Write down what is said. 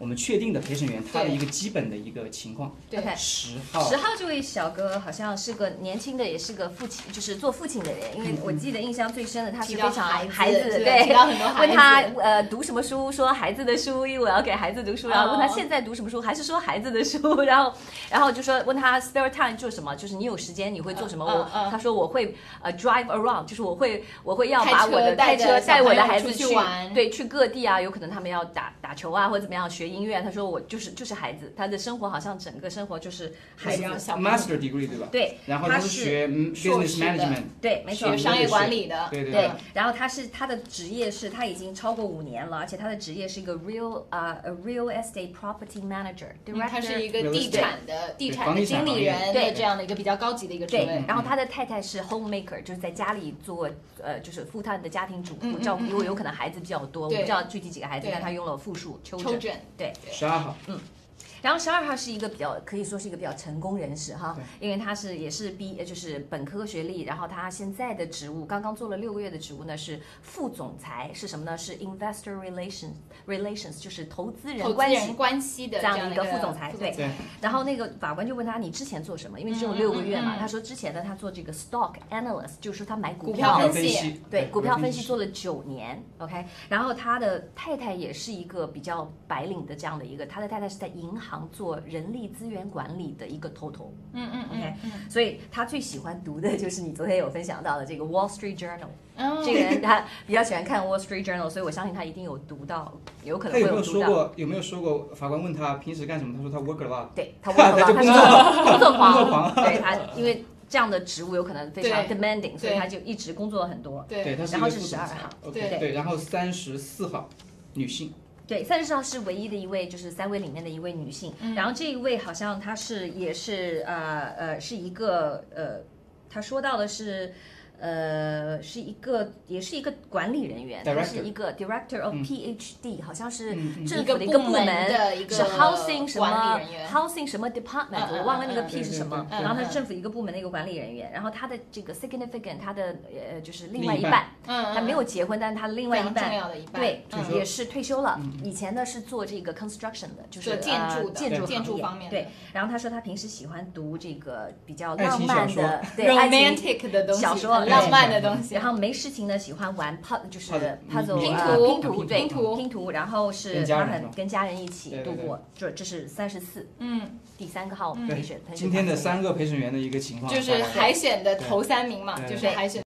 我们确定的陪审员他的一个基本的一个情况。对 OK 十号，十号这位小哥好像是个年轻的，也是个父亲，就是做父亲的人。因为我记得印象最深的，他是非常孩子孩子，是对，提到很多 孩问他呃读什么书，说孩子的书，因为我要给孩子读书，然后问他哦现在读什么书，还是说孩子的书，然后然后就说问他 spare time 做什么，就是你有时间你会做什么？我他说我会呃 drive around，就是我会我会要把我的带着小开车带我的孩子去玩对去各地啊，有可能他们要打打球啊或者怎么样学音乐，他说我就是就是孩子，他的生活好像整个生活就是孩子对。让小 master degree 对吧？对，然后他是学嗯 business management，对，没错学，商业管理的，对对对，然后他是他的职业是他已经超过五年了，而且他的职业是一个 real 啊、a real estate property manager 嗯 director，、他是一个地产的地产的经理人对。的这样的一个比较高级的一个职对位，。然后他的太太是 homemaker，就是在家里做呃就是 full time 的家庭主妇，照顾，嗯因为有可能孩子比较多，我不知道具体几个孩子，但他用了复秋镇，对，十二号，嗯。然后十二号是一个比较可以说是一个比较成功人士哈，因为他是也是毕呃就是本科学历，然后他现在的职务刚刚做了六个月的职务呢是副总裁，是什么呢？是 investor relations relations，就是投资人关系人。关系的这样一个副总裁对。对然后那个法官就问他你之前做什么？因为只有嗯六个月嘛，嗯嗯他说之前呢他做这个 stock analyst，就是说他买股票。分析，对股票分析做了九年，OK，然后他的太太也是一个比较白领的这样的一个，他的太太是在银行做人力资源管理的一个头头嗯嗯，OK，嗯所以他最喜欢读的就是你昨天有分享到的这个 Wall Street Journal，嗯，这个人他比较喜欢看 Wall Street Journal，所以我相信他一定有读到，有可能他有没有。说过？有没有说过？法官问他平时干什么？他说他 work a lot。对他 忘了，他就他是工作 工作狂，工作狂对他因为这样的职务有可能非常 demanding，所以他就一直工作了很多。对，然后是12个副总裁号。OK，对对，然后三十四号女性，对，三十上是唯一的一位，就是三位里面的一位女性。嗯然后这一位好像她是也是呃呃是一个呃，她说到的是。呃，是一个，也是一个管理人员，他是一个 director of PhD，、好像是政府的一个部门的一个是 housing 什么 housing 什么 department，、我忘了那个嗯 P 是什么。然后他嗯是政府一个部门的一个管理人员，然后他的这个 significant，他的呃就是另外一半他没有结婚，但是他另外一半对，嗯。也是退休了。以前呢是做这个 construction 的，就是建筑呃建筑建筑方面对，然后他说他平时喜欢读这个比较浪漫的，对爱情。romantic 的东西，小说浪漫的东西，然后没事情呢，喜欢玩 puzzle，就是 Puzzle，puzzle 拼呃图拼图，对拼图拼图。然后是跟跟家人一起度过，这这是三十四嗯，第三个号嗯陪审。陪审今天的三个陪审员的一个情况，就是海选的头三名嘛，就是海选。